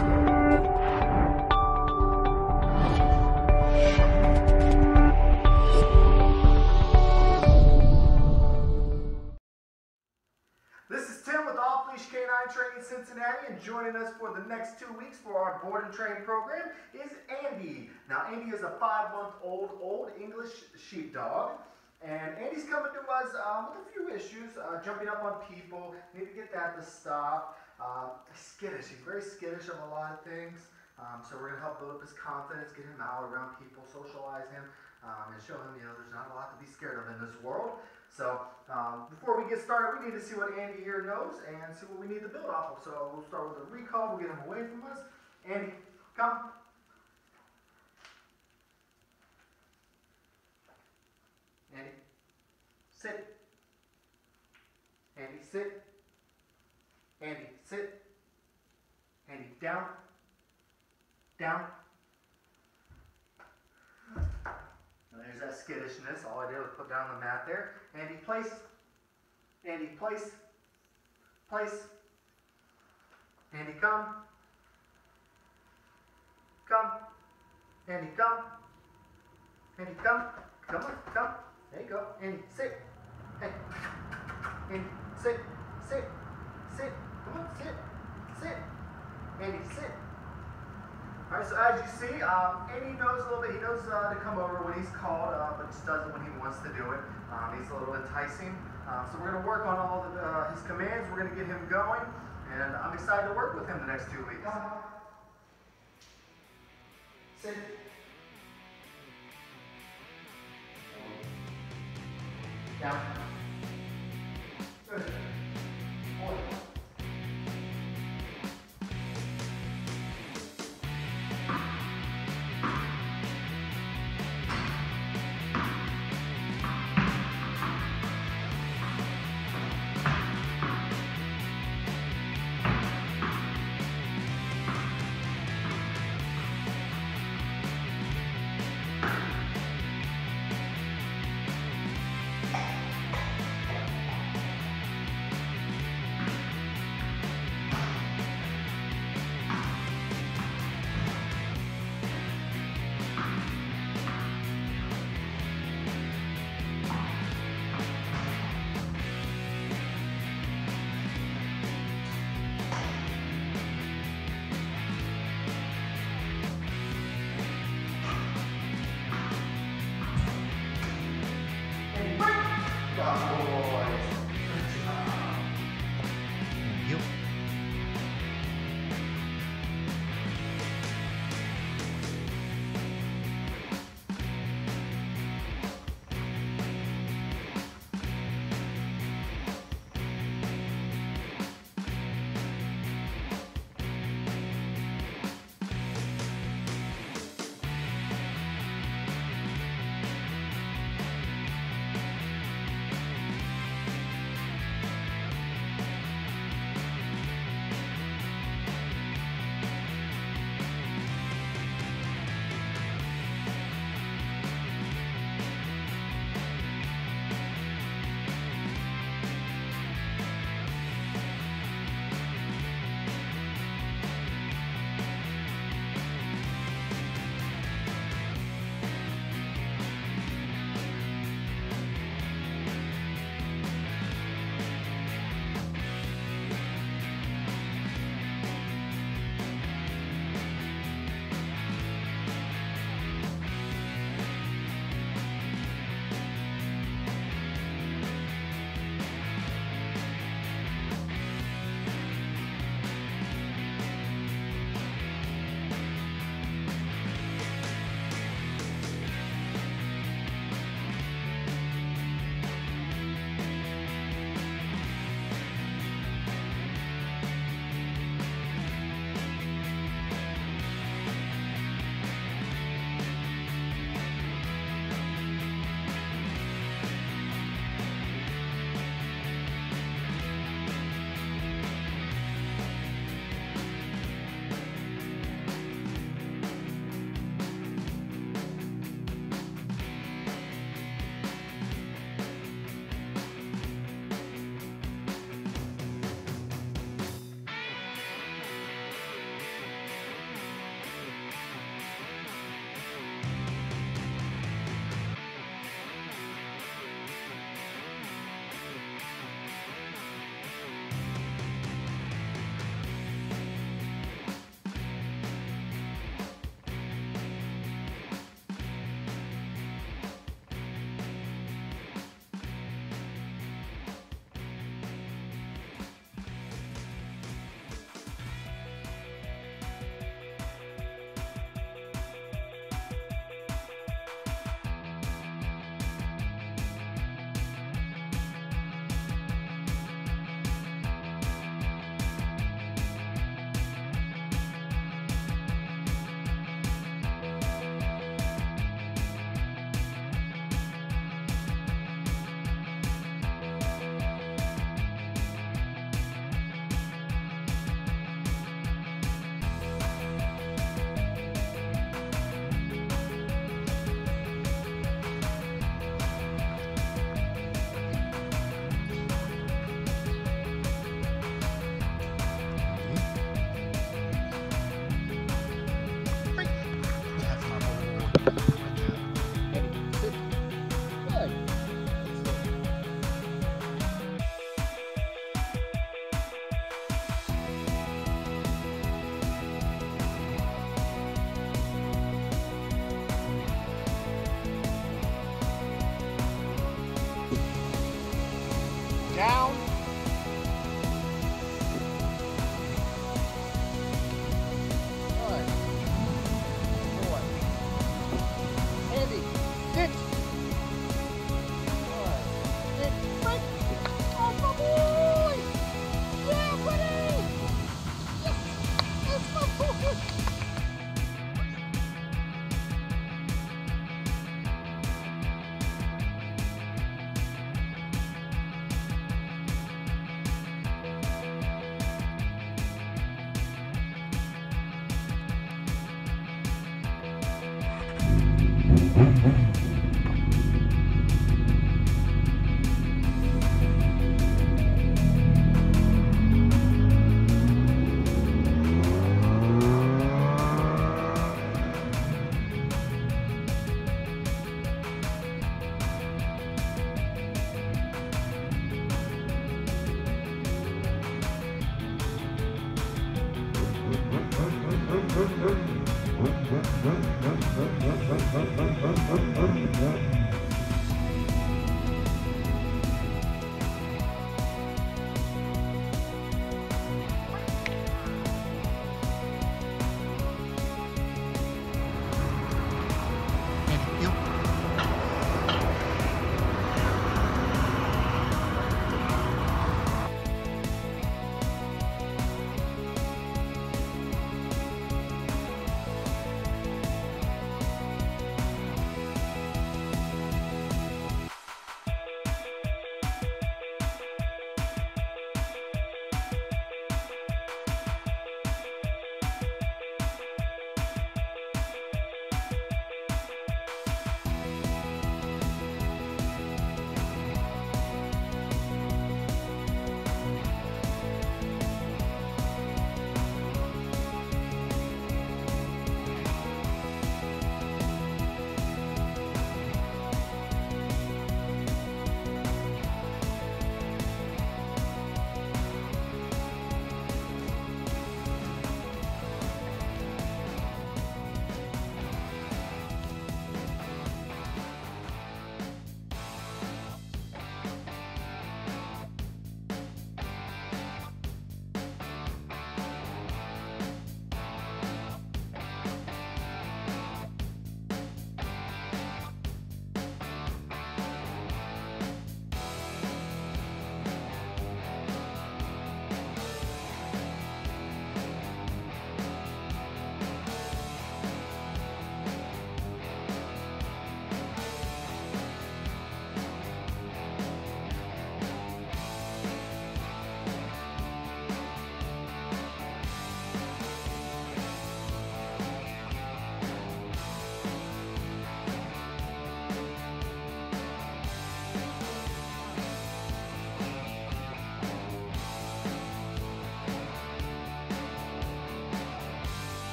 This is Tim with Off Leash K9 Training Cincinnati, and joining us for the next two weeks for our board and train program is Andy. Now, Andy is a five month old Old English sheepdog, and Andy's coming to us uh, with a few issues uh, jumping up on people, need to get that to stop. Uh, skittish, he's very skittish of a lot of things, um, so we're going to help build up his confidence, get him out around people, socialize him, um, and show him, you know, there's not a lot to be scared of in this world. So um, before we get started, we need to see what Andy here knows and see what we need to build off of. So we'll start with a recall. We'll get him away from us. Andy, come. Andy, sit. Andy, sit. Andy, sit. Andy, down. Down. And there's that skittishness. All I did was put down the mat there. Andy, place. Andy, place. Place. Andy, come. Come. Andy, come. Andy, come. Come on, come. There you go. Andy, sit. Hey. Andy, sit. Sit. Sit. Sit. Sit. Andy, sit. All right, so as you see, um, Andy knows a little bit. He knows uh, to come over when he's called, uh, but just does it when he wants to do it. Um, he's a little enticing. Um, so we're going to work on all of uh, his commands. We're going to get him going, and I'm excited to work with him the next two weeks. Sit. Down. Good. Chicago.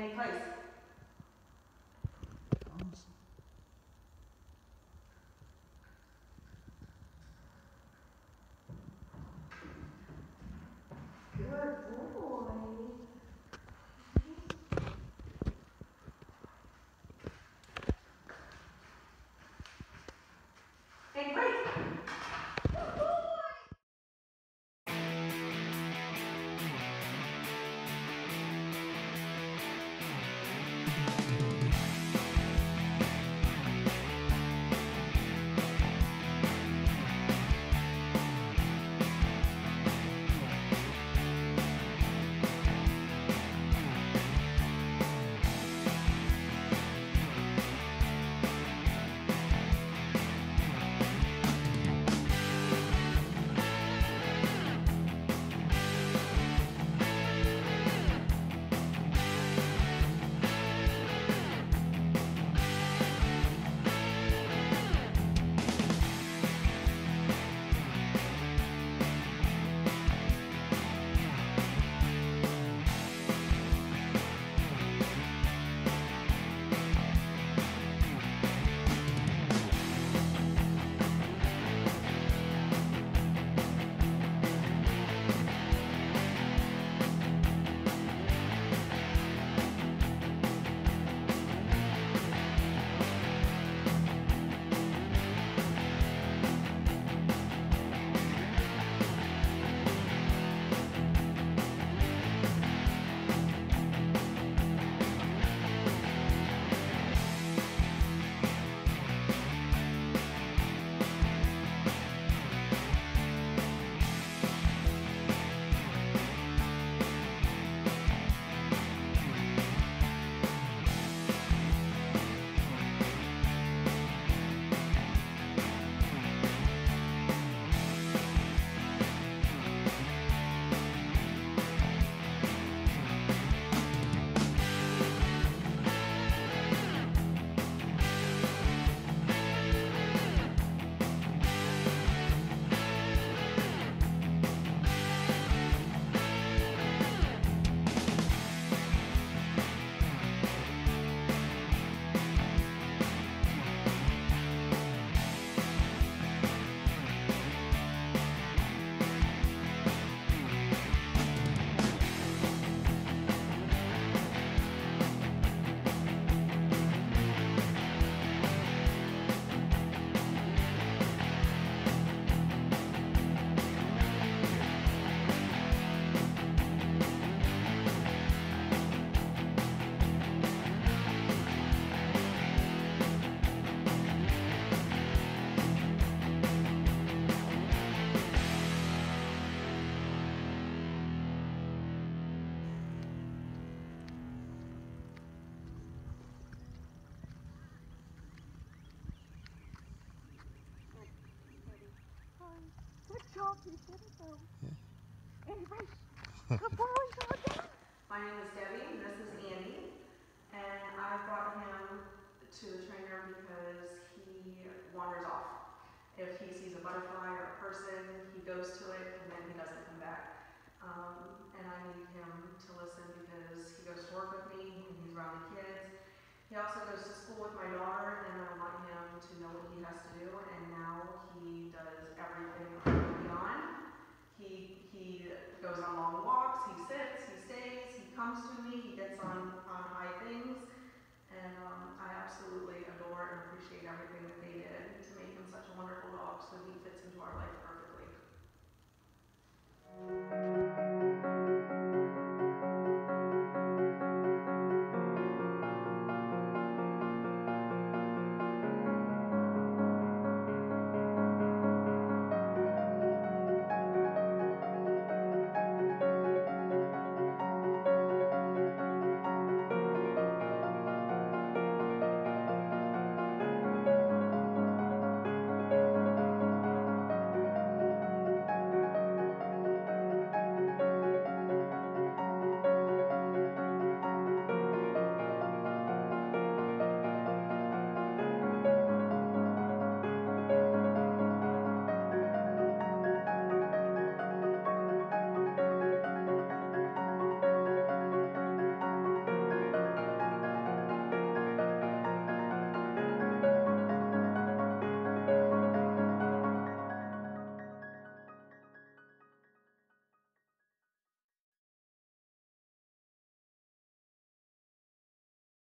Andy, place. My name is Debbie, and this is Andy, and I brought him to the trainer because he wanders off. If he sees a butterfly or a person, he goes to it, and then he doesn't come back. Um, and I need him to listen because he goes to work with me, and he's around the kids. He also goes to school with my daughter, and I'm